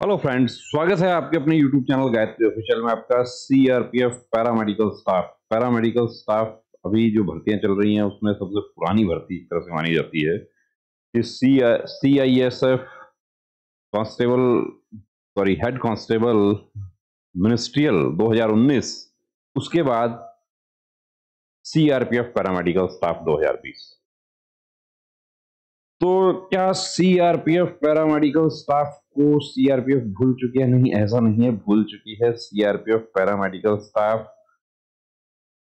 Hello friends स्वागत है आपके अपने यूट्यूब चैनल गायत्री ऑफिशियल में आपका CRPF paramedical staff paramedical staff अभी जो भर्तियाँ चल रही हैं, उसमें सबसे पुरानी भर्ती एक तरह से मानी जाती है कि C I S F constable sorry head constable ministerial 2019 उसके बाद सीआरपीएफ पैरामेडिकल स्टाफ 2020 तो क्या सीआरपीएफ पैरामेडिकल स्टाफ को सीआरपीएफ भूल चुकी है? नहीं, ऐसा नहीं है। भूल चुकी है सीआरपीएफ पैरामेडिकल स्टाफ।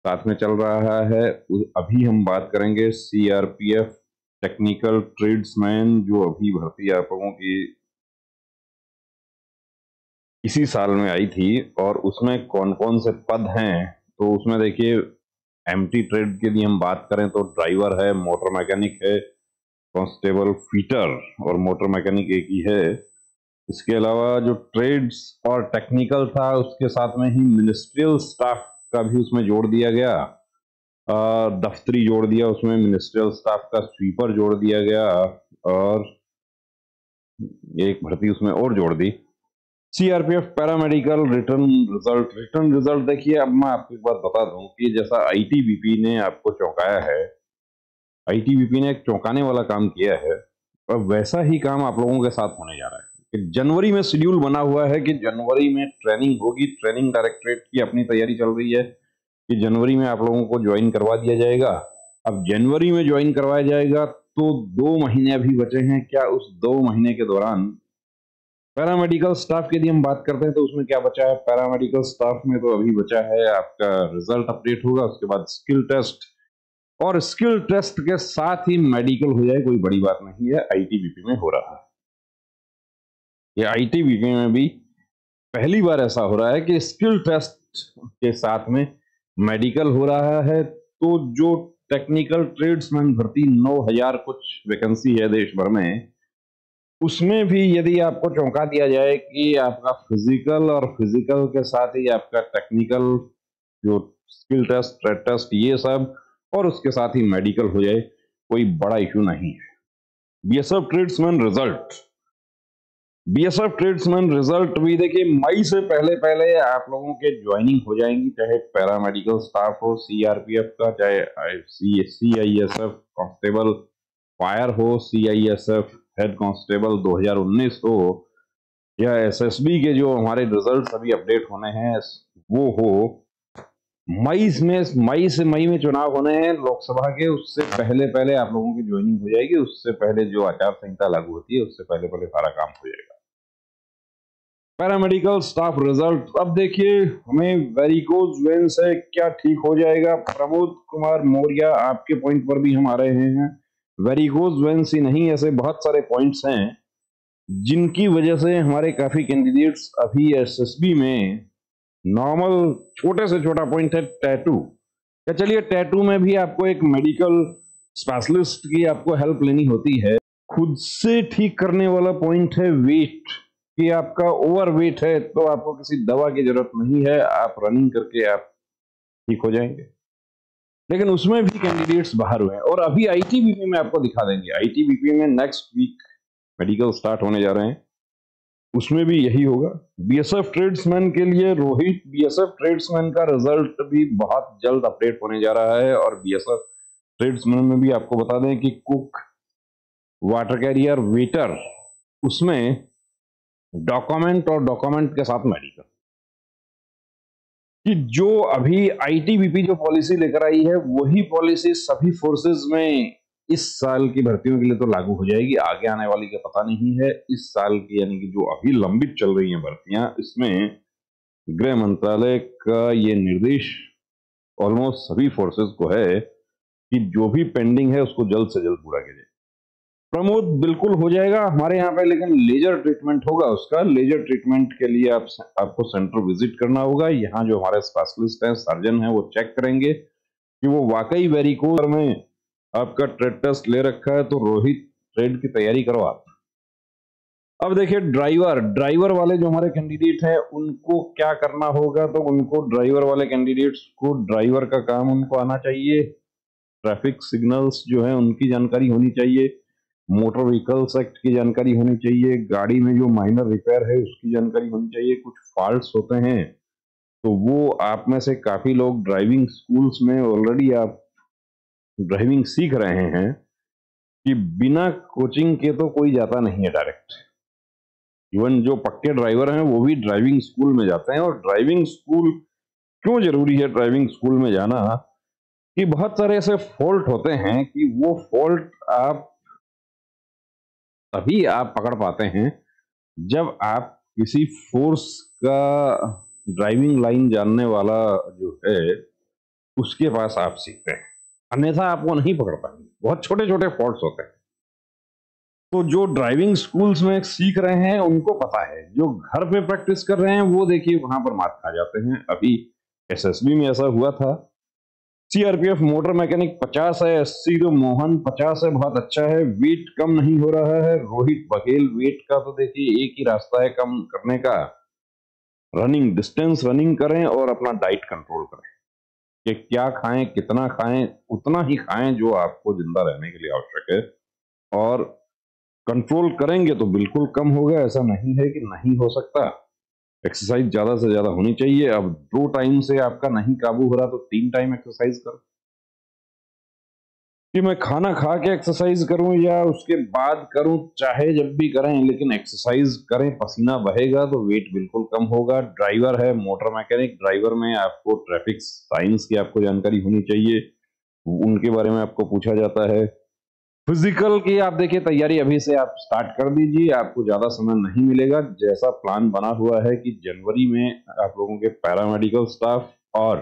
साथ में चल रहा है। अभी हम बात करेंगे सीआरपीएफ टेक्निकल ट्रेड्समैन जो अभी भर्ती आप लोगों की इसी साल में आई थी और उसमें कौन कौन से पद हैं? तो उसमें देखिए एमटी ट्रेड के लिए हम बात करें तो ड्राइवर है मोटर मैकेनिक है कांस्टेबल फीटर और मोटर मैकेनिक एक ही है। इसके अलावा जो ट्रेड्स और टेक्निकल था, उसके साथ में ही मिनिस्ट्रियल स्टाफ का भी उसमें जोड़ दिया गया। दफ्तरी जोड़ दिया, उसमें मिनिस्ट्रियल स्टाफ का स्वीपर जोड़ दिया गया और एक भर्ती उसमें और जोड़ दी। CRPF paramedical return result return result देखिए, अब मैं आपको एक बात बता दूँ कि जैसा आईटीबीपी ने आपको चौंकाया है आईटीबीपी ने एक चौंकाने वाला काम किया है। और वैसा ही काम आप लोगों के साथ होने जा रहा है जनवरी में शेड्यूल बना हुआ है कि जनवरी में ट्रेनिंग होगी ट्रेनिंग डायरेक्टरेट की अपनी तैयारी चल रही है कि जनवरी में आप लोगों को ज्वाइन करवा दिया जाएगा। अब जनवरी में ज्वाइन करवाया जाएगा तो दो महीने अभी बचे हैं। क्या उस दो महीने के दौरान पैरामेडिकल स्टाफ की यदि हम बात करते हैं तो उसमें क्या बचा है? पैरामेडिकल स्टाफ में तो अभी बचा है, आपका रिज़ल्ट अपडेट होगा, उसके बाद स्किल टेस्ट और स्किल टेस्ट के साथ ही मेडिकल हो जाए, कोई बड़ी बात नहीं है। आईटीबीपी में हो रहा है। ये आईटीबीपी में भी पहली बार ऐसा हो रहा है कि स्किल टेस्ट के साथ में मेडिकल हो रहा है। तो जो टेक्निकल ट्रेड्समैन भर्ती 9000 कुछ वैकेंसी है देश भर में, उसमें भी यदि आपको चौंका दिया जाए कि आपका फ़िज़िकल और फ़िज़िकल के साथ ही आपका टेक्निकल, जो स्किल टेस्ट, ट्रेड टेस्ट, ये सब और उसके साथ ही मेडिकल हो जाए, कोई बड़ा इश्यू नहीं है। BSF tradesman result BSF tradesman result भी देखिए, मई से पहले पहले आप लोगों के ज्वाइनिंग हो जाएँगी, चाहे पैरामेडिकल स्टाफ हो सीआरपीएफ का, चाहे C C I S F constable fire हो C I S F head constable 2019 हो, या एसएसबी के जो हमारे रिज़ल्ट अभी अपडेट होने हैं, वो हो मई में, मई से मई में चुनाव होने हैं, लोकसभा के, उससे पहले पहले आप लोगों की ज्वाइनिंग हो जाएगी, उससे पहले जो आचार संहिता लागू होती है, उससे पहले पहले सारा काम हो जाएगा। पैरामेडिकल स्टाफ रिज़ल्ट अब देखिए, हमें वेरिकोज वेन से क्या ठीक हो जाएगा? प्रमोद कुमार मौर्य, आपके पॉइंट पर भी हम आ रहे हैं। वेरिकोज वेंस ही नहीं, ऐसे बहुत सारे पॉइंट्स हैं, जिनकी वजह से हमारे काफ़ी कैंडिडेट्स अभी एसएसबी में नॉर्मल, छोटे से छोटा पॉइंट है टैटू क्या चलिए टैटू में भी आपको एक मेडिकल स्पेशलिस्ट की आपको हेल्प लेनी होती है। खुद से ठीक करने वाला पॉइंट है वेट कि आपका ओवर वेट है तो आपको किसी दवा की ज़रूरत नहीं है। आप रनिंग करके आप ठीक हो जाएँगे। लेकिन उसमें भी कैंडिडेट्स बाहर हुए हैं। और अभी आईटीबीपी में आपको दिखा देंगे। आईटीबीपी में नेक्स्ट वीक मेडिकल स्टार्ट होने जा रहे हैं। उसमें भी यही होगा। बीएसएफ ट्रेड्समैन के लिए रोहित बीएसएफ ट्रेड्समैन का रिज़ल्ट भी बहुत जल्द अपडेट होने जा रहा है और बीएसएफ ट्रेड्समैन में भी आपको बता दें कि कुक वाटर कैरियर वेटर उसमें डॉक्यूमेंट और डॉक्यूमेंट के साथ मेडिकल कि जो अभी आईटीबीपी जो पॉलिसी लेकर आई है, वही पॉलिसी सभी फोर्सेस में इस साल की भर्तियों के लिए तो लागू हो जाएगी, आगे आने वाली का पता नहीं है। इस साल की यानी कि जो अभी लंबित चल रही हैं भर्तियाँ, इसमें गृह मंत्रालय का ये निर्देश ऑलमोस्ट सभी फोर्सेस को है कि जो भी पेंडिंग है, उसको जल्द से जल्द पूरा जाए। प्रमोद, बिल्कुल हो जाएगा हमारे यहाँ पे, लेकिन लेजर ट्रीटमेंट होगा उसका। लेजर ट्रीटमेंट के लिए आप आपको सेंटर विज़िट करना होगा। यहाँ जो हमारे स्पेशलिस्ट हैं सर्जन हैं, वो चेक करेंगे कि वो वाकई वेरिकोर में आपका ट्रेड टेस्ट ले रखा है तो रोहित ट्रेड की तैयारी करो आप। अब देखिए ड्राइवर ड्राइवर वाले जो हमारे कैंडिडेट हैं, उनको क्या करना होगा? तो उनको ड्राइवर वाले कैंडिडेट्स को ड्राइवर का काम उनको आना चाहिए। ट्रैफ़िक सिग्नल्स जो है, उनकी जानकारी होनी चाहिए। मोटर व्हीकल्स एक्ट की जानकारी होनी चाहिए। गाड़ी में जो माइनर रिपेयर है, उसकी जानकारी होनी चाहिए। कुछ फॉल्ट्स होते हैं तो वो आप में से काफ़ी लोग ड्राइविंग स्कूल्स में ऑलरेडी आप ड्राइविंग सीख रहे हैं कि बिना कोचिंग के तो कोई जाता नहीं है डायरेक्ट। इवन जो पक्के ड्राइवर हैं, वो भी ड्राइविंग स्कूल में जाते हैं और ड्राइविंग स्कूल क्यों ज़रूरी है ड्राइविंग स्कूल में जाना? कि बहुत सारे ऐसे फॉल्ट होते हैं कि वो फॉल्ट आप तभी आप पकड़ पाते हैं जब आप किसी फोर्स का ड्राइविंग लाइन जानने वाला जो है, उसके पास आप सीखते हैं। अन्यथा आप वो नहीं पकड़ पाएँगे। बहुत छोटे छोटे फॉल्ट होते हैं। तो जो ड्राइविंग स्कूल्स में सीख रहे हैं, उनको पता है। जो घर पे प्रैक्टिस कर रहे हैं, वो देखिए वहाँ पर मात खा जाते हैं। अभी एसएसबी में ऐसा हुआ था। सीआरपीएफ मोटर मैकेनिक 50 है एससी तो मोहन 50 है, बहुत अच्छा है। वेट कम नहीं हो रहा है। रोहित बघेल वेट का तो देखिए एक ही रास्ता है कम करने का। रनिंग डिस्टेंस रनिंग करें और अपना डाइट कंट्रोल करें। कि क्या खाएँ, कितना खाएँ, उतना ही खाएँ जो आपको ज़िंदा रहने के लिए आवश्यक है। और कंट्रोल करेंगे तो बिल्कुल कम होगा ऐसा नहीं है कि नहीं हो सकता। एक्सरसाइज ज़्यादा से ज़्यादा होनी चाहिए। अब दो टाइम से आपका नहीं काबू हो रहा तो तीन टाइम एक्सरसाइज करो। कि मैं खाना खा के एक्सरसाइज करूँ या उसके बाद करूँ, चाहे जब भी करें, लेकिन एक्सरसाइज करें, पसीना बहेगा तो वेट बिल्कुल कम होगा। ड्राइवर है मोटर मैकेनिक ड्राइवर में आपको ट्रैफ़िक साइंस की आपको जानकारी होनी चाहिए। उनके बारे में आपको पूछा जाता है। फ़िज़िकल की आप देखिए, तैयारी अभी से आप स्टार्ट कर दीजिए, आपको ज़्यादा समय नहीं मिलेगा। जैसा प्लान बना हुआ है कि जनवरी में आप लोगों के पैरामेडिकल स्टाफ और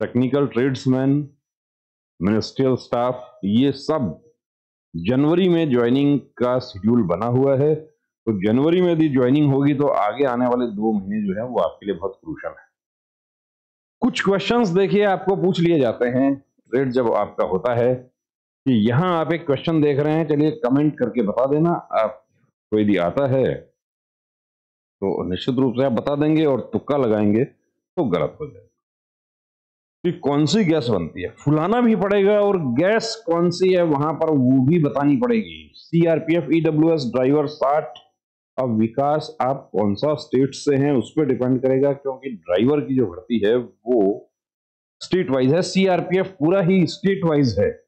टेक्निकल ट्रेड्समैन मिनिस्ट्रियल स्टाफ ये सब जनवरी में ज्वाइनिंग का शेड्यूल बना हुआ है। तो जनवरी में यदि ज्वाइनिंग होगी तो आगे आने वाले दो महीने जो है वो आपके लिए बहुत क्रूशल है। कुछ क्वेश्चंस देखिए, आपको पूछ लिए जाते हैं। ट्रेड जब आपका होता है, कि यहाँ आप एक क्वेश्चन देख रहे हैं, चलिए कमेंट करके बता देना। आप, कोई यदि आता है तो निश्चित रूप से आप बता देंगे और तुक्का लगाएँगे तो गलत हो जाएगा। कि कौन सी गैस बनती है? फुलाना भी पड़ेगा और गैस कौन सी है वहाँ पर वो भी बतानी पड़ेगी। सीआरपीएफ ईडब्ल्यूएस ड्राइवर, साठ। अब विकास, आप कौन सा स्टेट से हैं उस पर डिपेंड करेगा क्योंकि ड्राइवर की जो भर्ती है वो स्टेट वाइज है सीआरपीएफ पूरा ही स्टेट वाइज है।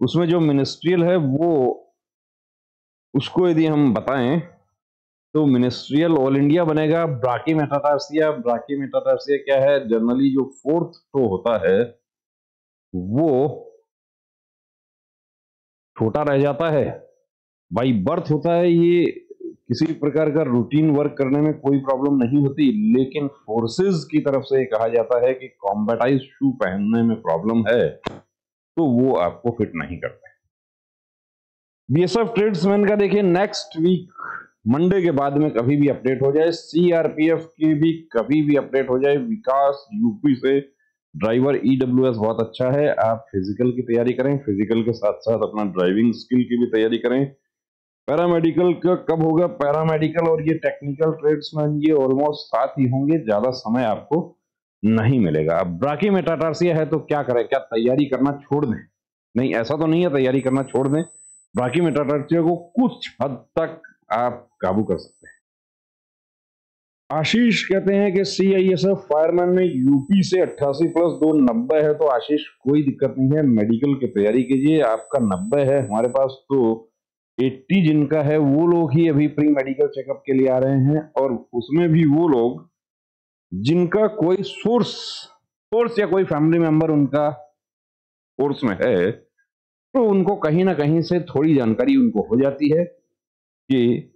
उसमें जो मिनिस्ट्रियल है वो, उसको यदि हम बताएँ तो मिनिस्ट्रियल ऑल इंडिया बनेगा ब्राकी मेटाटार्सिया ब्राकी मेटाटार्सिया क्या है? जनरली जो फोर्थ टो होता है, वो छोटा रह जाता है। बाई बर्थ होता है ये, किसी प्रकार का रूटीन वर्क करने में कोई प्रॉब्लम नहीं होती, लेकिन फोर्सेस की तरफ़ से कहा जाता है कि कॉम्बेटाइज शू पहनने में प्रॉब्लम है तो वो आपको फिट नहीं करते। बीएसएफ ट्रेड्समैन का देखिए नेक्स्ट वीक मंडे के बाद में कभी भी अपडेट हो जाए सीआरपीएफ की भी कभी भी अपडेट हो जाए, विकास यूपी से ड्राइवर ईडब्ल्यूएस बहुत अच्छा है, आप फ़िज़िकल की तैयारी करें, फ़िज़िकल के साथ साथ अपना ड्राइविंग स्किल की भी तैयारी करें। पैरामेडिकल का कब होगा? पैरामेडिकल और ये टेक्निकल ट्रेड्समैन ये ऑलमोस्ट साथ ही होंगे, ज़्यादा समय आपको नहीं मिलेगा। अब ब्राकी मेटाटार्सिया है तो क्या करें? क्या तैयारी करना छोड़ दें? नहीं, ऐसा तो नहीं है तैयारी करना छोड़ दें। ब्राकी मेटाटार्सिया को कुछ हद तक आप काबू कर सकते हैं। आशीष कहते हैं कि C I S F fireman में यूपी से 88 प्लस दो नब्बे है तो आशीष, कोई दिक्कत नहीं है मेडिकल की तैयारी कीजिए, आपका नब्बे है, हमारे पास तो 80 जिनका है, वो लोग ही अभी प्री मेडिकल चेकअप के लिए आ रहे हैं, और उसमें भी वो लोग, जिनका कोई सोर्स सोर्स या कोई फैमिली मेंबर उनका कोर्स में है तो उनको कहीं ना कहीं से थोड़ी जानकारी उनको हो जाती है। कि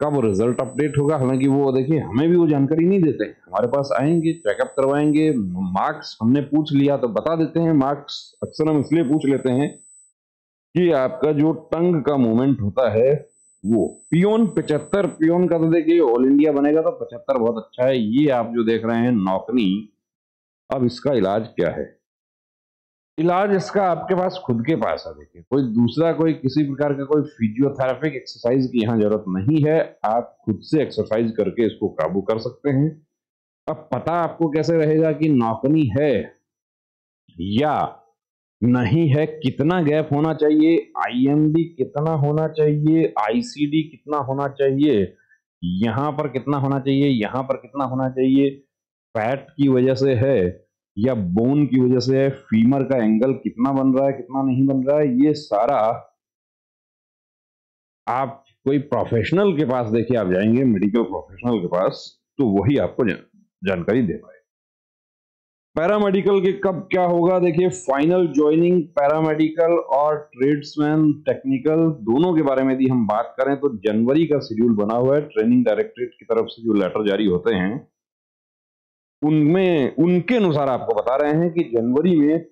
कब रिज़ल्ट अपडेट होगा? हालाँकि वो, देखिए, हमें भी वो जानकारी नहीं देते हमारे पास आएँगे चेकअप करवाएँगे मार्क्स हमने पूछ लिया तो बता देते हैं। मार्क्स अक्सर हम इसलिए पूछ लेते हैं कि आपका जो टंग का मूवमेंट होता है, वो पियोन पिचहत्तर पियोन का तो देखिए ऑल इंडिया बनेगा तो पचहत्तर बहुत अच्छा है। ये आप जो देख रहे हैं नौकनी अब इसका इलाज क्या है? इलाज इसका आपके पास खुद के पास है, देखिए। कोई दूसरा, कोई किसी प्रकार का कोई फिजियोथेरेपिक एक्सरसाइज की यहाँ ज़रूरत नहीं है। आप खुद से एक्सरसाइज करके इसको काबू कर सकते हैं। अब पता आपको कैसे रहेगा कि नौकनी है या नहीं है, कितना गैप होना चाहिए आईएमडी कितना होना चाहिए आईसीडी कितना होना चाहिए, यहाँ पर कितना होना चाहिए, यहाँ पर कितना होना चाहिए, फैट की वजह से है या बोन की वजह से फीमर का एंगल कितना बन रहा है, कितना नहीं बन रहा है, ये सारा आप कोई प्रोफेशनल के पास देखिए, आप जाएँगे मेडिकल प्रोफेशनल के पास तो वही आपको जानकारी दे पाए पैरामेडिकल के कब क्या होगा, देखिए फाइनल ज्वाइनिंग पैरामेडिकल और ट्रेड्समैन टेक्निकल दोनों के बारे में यदि हम बात करें तो जनवरी का शेड्यूल बना हुआ है ट्रेनिंग डायरेक्टरेट की तरफ़ से जो लेटर जारी होते हैं उनमें, उनके अनुसार आपको बता रहे हैं कि जनवरी में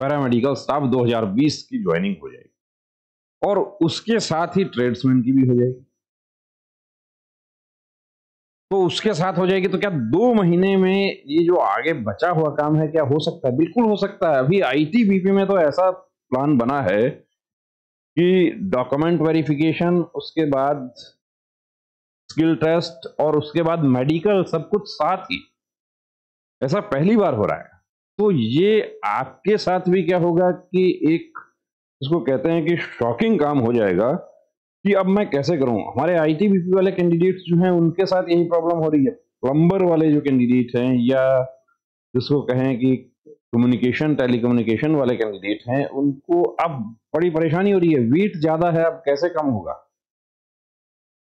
पैरामेडिकल स्टाफ 2020 की ज्वाइनिंग हो जाएगी। और उसके साथ ही ट्रेड्समैन की भी हो जाएगी। तो उसके साथ हो जाएगी तो क्या दो महीने में ये जो आगे बचा हुआ काम है, क्या हो सकता है? बिल्कुल हो सकता है। अभी आईटीबीपी में तो ऐसा प्लान बना है कि डॉक्यूमेंट वेरिफिकेशन उसके बाद स्किल टेस्ट और उसके बाद मेडिकल सब कुछ साथ ही। ऐसा पहली बार हो रहा है। तो ये आपके साथ भी क्या होगा कि एक इसको कहते हैं कि शॉकिंग काम हो जाएगा कि अब मैं कैसे करूँ? हमारे आईटीबीपी वाले कैंडिडेट्स जो हैं, उनके साथ यही प्रॉब्लम हो रही है। प्लम्बर वाले जो कैंडिडेट हैं या जिसको कहें कि कम्युनिकेशन टेलीकम्युनिकेशन वाले कैंडिडेट हैं, उनको अब बड़ी परेशानी हो रही है। वेट ज़्यादा है, अब कैसे कम होगा?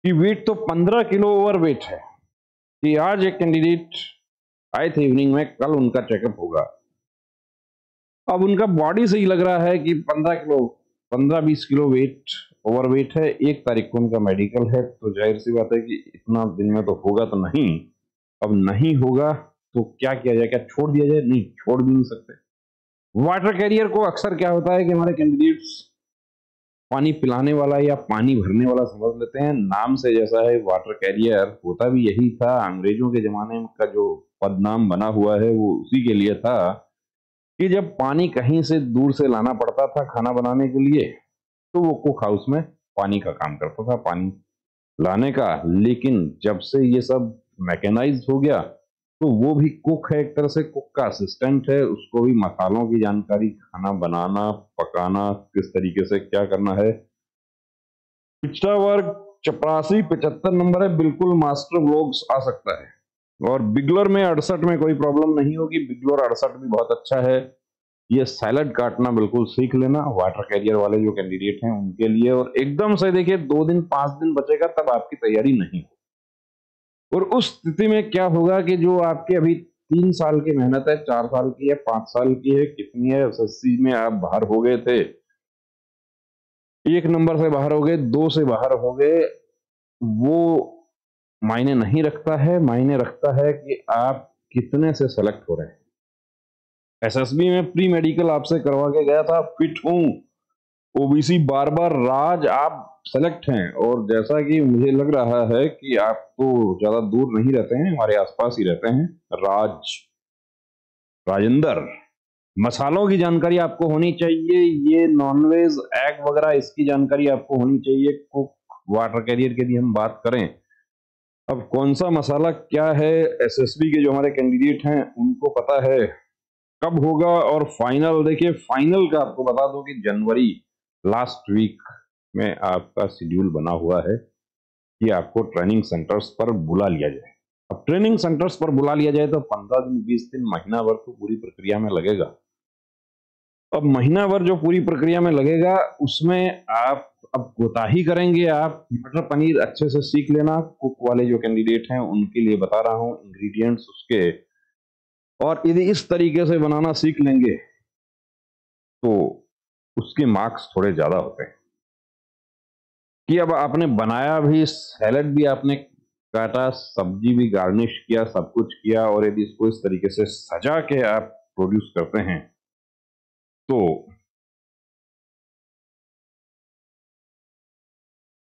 कि वेट तो पंद्रह किलो ओवर वेट है। कि आज एक कैंडिडेट आए थे इवनिंग में, कल उनका चेकअप होगा। अब उनका बॉडी से ही लग रहा है कि पंद्रह किलो, पंद्रह बीस किलो वेट ओवर वेट है। एक तारीख को उनका मेडिकल है तो ज़ाहिर सी बात है कि इतना दिन में तो होगा तो नहीं। अब नहीं होगा तो क्या किया जाए, क्या छोड़ दिया जाए? नहीं, छोड़ भी नहीं सकते। वाटर कैरियर को अक्सर क्या होता है कि हमारे कैंडिडेट्स पानी पिलाने वाला या पानी भरने वाला समझ लेते हैं। नाम से जैसा है वाटर कैरियर होता भी यही था। अंग्रेज़ों के जमाने का जो पदनाम बना हुआ है, वो उसी के लिए था कि जब पानी कहीं से दूर से लाना पड़ता था खाना बनाने के लिए तो वो कुक हाउस में पानी का काम करता था, पानी लाने का। लेकिन जब से ये सब मैकेनाइज हो गया तो वो भी कुक है, एक तरह से कुक का असिस्टेंट है, उसको भी मसालों की जानकारी, खाना बनाना, पकाना, किस तरीके से क्या करना है। पिछड़ा वर्ग चपरासी पचहत्तर नंबर है, बिल्कुल मास्टर व्लॉग्स आ सकता है। और बिगलर में अड़सठ में कोई प्रॉब्लम नहीं होगी, बिगलोर अड़सठ भी बहुत अच्छा है। ये सैलड काटना बिल्कुल सीख लेना वाटर कैरियर वाले जो कैंडिडेट हैं उनके लिए, और एकदम से देखिए, दो दिन, पाँच दिन बचेगा, तब आपकी तैयारी नहीं हो और उस स्थिति में क्या होगा कि जो आपके अभी तीन साल की मेहनत है, चार साल की है, पाँच साल की है, कितनी है, एसएससी में आप बाहर हो गए थे, एक नंबर से बाहर हो गए, दो से बाहर हो गए, वो मायने नहीं रखता है। मायने रखता है कि आप कितने से सेलेक्ट हो रहे हैं। एसएसबी में प्री मेडिकल आपसे करवा के गया था फिट हूँ। ओबीसी बार बार राज, आप सेलेक्ट हैं और जैसा कि मुझे लग रहा है कि आप तो ज़्यादा दूर नहीं रहते हैं, हमारे आसपास ही रहते हैं। राज, राजेंद्र, मसालों की जानकारी आपको होनी चाहिए, ये नॉनवेज एग वगैरह, इसकी जानकारी आपको होनी चाहिए कुक वाटर कैरियर के लिए हम बात करें। अब कौन सा मसाला क्या है? एसएसबी के जो हमारे कैंडिडेट हैं, उनको पता है। कब होगा? और फाइनल देखिए फाइनल का आपको बता दो कि जनवरी लास्ट वीक में आपका शेड्यूल बना हुआ है कि आपको ट्रेनिंग सेंटर्स पर बुला लिया जाए। अब ट्रेनिंग सेंटर्स पर बुला लिया जाए तो पंद्रह दिन, बीस दिन, महीना भर तो पूरी प्रक्रिया में लगेगा। अब महीना भर जो पूरी प्रक्रिया में लगेगा, उसमें आप अब कोताही करेंगे आप, मटर पनीर अच्छे से सीख लेना, कुक वाले जो कैंडिडेट हैं, उनके लिए बता रहा हूँ इंग्रेडिएंट्स उसके। और यदि इस तरीके से बनाना सीख लेंगे तो उसके मार्क्स थोड़े ज़्यादा होते हैं। कि अब आपने बनाया भी, सैलड भी आपने काटा, सब्ज़ी भी गार्निश किया, सब कुछ किया और यदि इसको इस तरीके से सजा के आप प्रोड्यूस करते हैं तो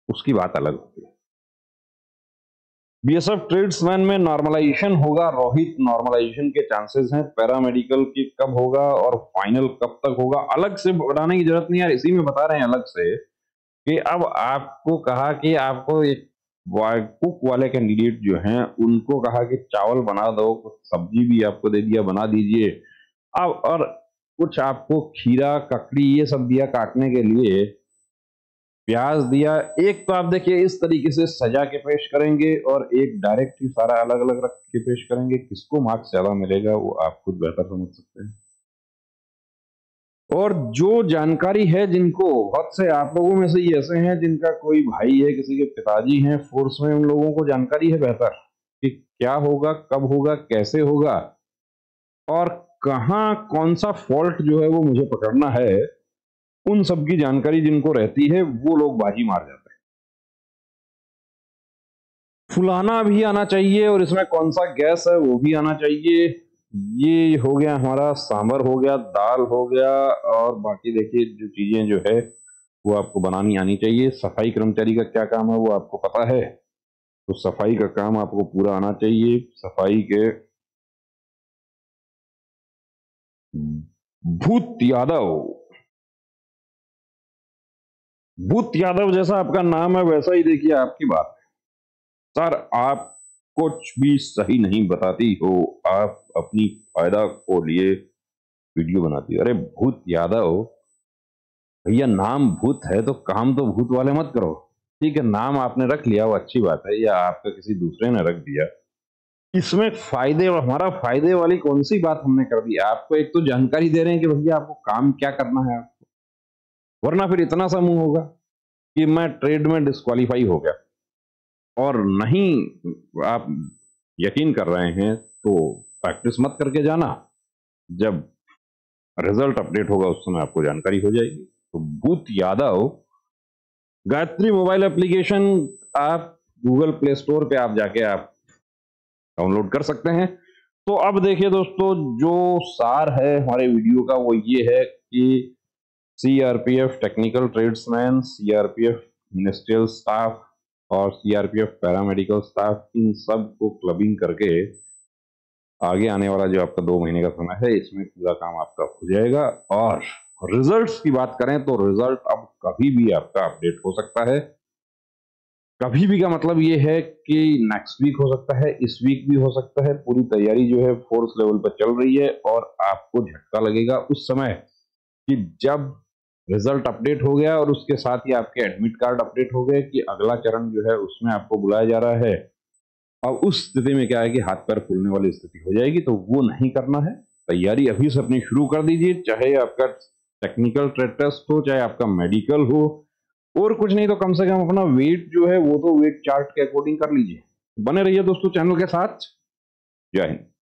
उसकी बात अलग होती है। बीएसएफ ट्रेड्समैन में नॉर्मलाइजेशन होगा रोहित नॉर्मलाइजेशन के चांसेस हैं पैरामेडिकल की कब होगा और फाइनल कब तक होगा, अलग से बताने की ज़रूरत नहीं यार इसी में बता रहे हैं अलग से। कि अब आपको कहा कि आपको एक कुक वाले कैंडिडेट जो हैं, उनको कहा कि चावल बना दो सब्ज़ी भी आपको दे दिया, बना दीजिए। अब, और कुछ आपको खीरा, ककड़ी, ये सब दिया काटने के लिए, प्याज दिया, एक तो आप देखिए, इस तरीके से सजा के पेश करेंगे और एक डायरेक्ट ही सारा अलग अलग रख के पेश करेंगे। किसको मार्क्स ज़्यादा मिलेगा, वो आप खुद बेहतर समझ सकते हैं। और जो जानकारी है जिनको बहुत से आप लोगों में से ही ऐसे हैं जिनका कोई भाई है, किसी के पिताजी हैं, फोर्स में उन लोगों को जानकारी है बेहतर कि क्या होगा, कब होगा, कैसे होगा और कहा कौन सा फॉल्ट जो है वो मुझे पकड़ना है, उन सब की जानकारी जिनको रहती है, वो लोग बाजी मार जाते हैं। फुलाना भी आना चाहिए और इसमें कौन सा गैस है वो भी आना चाहिए। ये हो गया हमारा सांबर हो गया, दाल हो गया और बाकी देखिए जो चीज़ें जो है, वो आपको बनानी आनी चाहिए। सफ़ाई कर्मचारी का क्या काम है, वो आपको पता है। तो सफ़ाई का काम आपको पूरा आना चाहिए। सफ़ाई के भूत यादव। भूत यादव जैसा आपका नाम है, वैसा ही देखिए आपकी बात सर, आप कुछ भी सही नहीं बताती हो, आप अपनी फ़ायदा को लिए वीडियो बनाती हो। अरे भूत यादव भैया नाम भूत है तो काम तो भूत वाले मत करो। ठीक है, नाम आपने रख लिया, वो अच्छी बात है, या आपका किसी दूसरे ने रख दिया। इसमें फ़ायदे हमारा फ़ायदे वाली कौन सी बात हमने कर दी? आपको एक तो जानकारी दे रहे हैं कि भैया आपको काम क्या करना है आपको। वरना फिर इतना सा मुँह होगा कि मैं ट्रेड में डिस्कालीफाई हो गया। और नहीं आप यकीन कर रहे हैं तो प्रैक्टिस मत करके जाना। जब रिज़ल्ट अपडेट होगा, उस समय आपको जानकारी हो जाएगी। तो बूथ यादव, गायत्री मोबाइल एप्लीकेशन आप गूगल प्ले स्टोर पे आप जाके आप डाउनलोड कर सकते हैं। तो अब देखिए दोस्तों, जो सार है हमारे वीडियो का, वो ये है कि CRPF technical tradesman CRPF ministerial staff और सीआरपीएफ पैरामेडिकल स्टाफ इन सबको क्लबिंग करके आगे आने वाला जो आपका दो महीने का समय है, इसमें पूरा काम आपका हो जाएगा। और रिजल्ट्स की बात करें तो रिज़ल्ट अब कभी भी आपका अपडेट हो सकता है। कभी भी का मतलब ये है कि नेक्स्ट वीक हो सकता है, इस वीक भी हो सकता है। पूरी तैयारी जो है फोर्स लेवल पर चल रही है और आपको झटका लगेगा उस समय कि जब रिज़ल्ट अपडेट हो गया और उसके साथ ही आपके एडमिट कार्ड अपडेट हो गए कि अगला चरण जो है उसमें आपको बुलाया जा रहा है। अब उस स्थिति में क्या है कि हाथ पैर फूलने वाली स्थिति हो जाएगी तो वो नहीं करना है। तैयारी अभी से अपनी शुरू कर दीजिए, चाहे आपका टेक्निकल टेस्ट हो, चाहे आपका मेडिकल हो, और कुछ नहीं तो कम से कम अपना वेट जो है, वो तो वेट चार्ट के अकॉर्डिंग कर लीजिए। बने रहिए दोस्तों चैनल के साथ। जय हिंद।